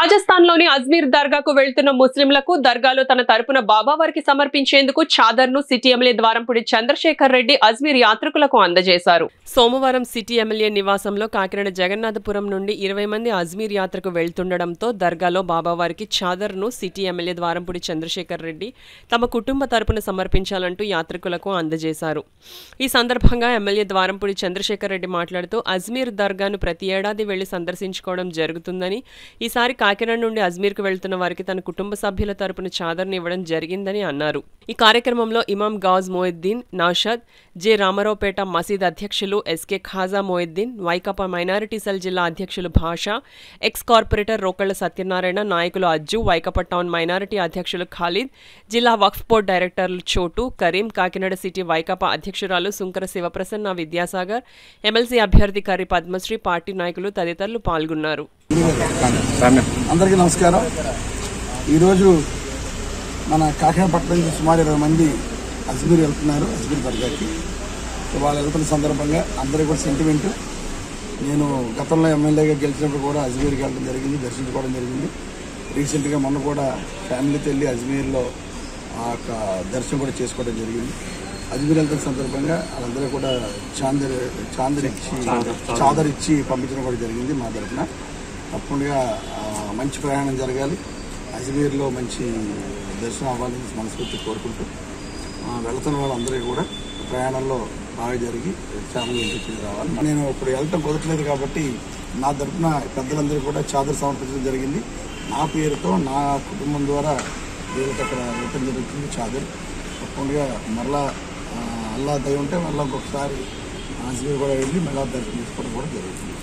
రాజస్థాన్లోని అజ్మీర్ దర్గాకు వెళ్తున్న ముస్లింలకు దర్గాలో తన తరపున బాబావారికి సమర్పించేందుకు చాదర్ను సిటీ ఎమ్మెల్యే ద్వారంపూడి చంద్రశేఖర్ రెడ్డి అజ్మీర్ యాత్రికులకు అందజేశారు. సోమవారం సిటీ ఎమ్మెల్యే నివాసంలో కాకినాడ జగన్నాథపురం నుండి ఇరవై మంది అజ్మీర్ యాత్రకు వెళ్తుండడంతో దర్గాలో బాబావారికి చాదర్ను సిటీ ఎమ్మెల్యే ద్వారంపూడి చంద్రశేఖర్ రెడ్డి తమ కుటుంబ తరపున సమర్పించాలంటూ యాత్రికులకు అందజేశారు. ఈ సందర్భంగా ఎమ్మెల్యే ద్వారంపూడి చంద్రశేఖర్ రెడ్డి మాట్లాడుతూ అజ్మీర్ దర్గాను ప్రతి ఏడాది వెళ్ళి సందర్శించుకోవడం జరుగుతుందని ఈసారి కాకినాడ నుండి అజ్మీర్కు వెళ్తున్న వారికి తన కుటుంబ సభ్యుల తరపున చాదర్ని ఇవ్వడం జరిగిందని అన్నారు. ఈ కార్యక్రమంలో ఇమాం గాజ్ మొయిద్దీన్ నౌషద్ జె. రామారావుపేట మసీద్ అధ్యక్షులు SK Khaja Moiddin Vaikapa minority cell జిల్లా అధ్యక్షులు భాష ఎక్స్ కార్పొరేటర్ రోకళ్ళ సత్యనారాయణ నాయకులు అజ్జు వైకాపా టౌన్ మైనారిటీ అధ్యక్షులు ఖాలిద్ జిల్లా వక్ఫ్ బోర్డు డైరెక్టర్లు చోటు కరీం కాకినాడ సిటీ వైకాపా అధ్యక్షురాలు సుంకర శివప్రసన్న విద్యాసాగర్ ఎమ్మెల్సీ అభ్యర్థి కర్రి పద్మశ్రీ పార్టీ నాయకులు తదితరులు పాల్గొన్నారు. అందరికీ నమస్కారం. ఈరోజు మన కాకినాడ పట్టణం నుంచి సుమారు ఇరవై మంది అజ్మీర్ వెళ్తున్నారు అజ్మీర్ దర్గాకి. సో వాళ్ళు వెళ్తున్న సందర్భంగా అందరికీ కూడా సెంటిమెంట్ నేను గతంలో ఎమ్మెల్యేగా గెలిచినప్పుడు కూడా అజ్మీర్కి వెళ్ళడం జరిగింది దర్శించుకోవడం జరిగింది. రీసెంట్గా మొన్న కూడా ఫ్యామిలీతో వెళ్ళి అజ్మీర్లో ఆ యొక్క దర్శనం కూడా చేసుకోవడం జరిగింది. అజ్మీర్ వెళ్తున్న సందర్భంగా వాళ్ళందరూ కూడా చాందర్ చాందర్ ఇచ్చి చాదర్. ఇచ్చి పంపించడం కూడా జరిగింది మా తరఫున. తప్పకుండా మంచి ప్రయాణం జరగాలి. అజ్మీర్లో మంచి దర్శనం అవ్వాలని మనస్ఫూర్తి కోరుకుంటూ వెళుతున్న వాళ్ళందరికీ కూడా ప్రయాణంలో బాగా జరిగి చాలా ఇంటికి రావాలి. నేను ఇప్పుడు వెళ్ళటం కుదరట్లేదు కాబట్టి నా తరఫున పెద్దలందరూ కూడా చాదర్ సమర్పించడం జరిగింది. నా పేరుతో నా కుటుంబం ద్వారా వీళ్ళకి అక్కడ వెళ్ళటం జరుగుతుంది చాదర్. తప్పకుండా మరలా అల్లా దయ ఉంటే మళ్ళీ ఇంకొకసారి అజ్మీర్ కూడా వెళ్ళి మళ్ళీ దర్శనం తీసుకోవడం కూడా జరుగుతుంది.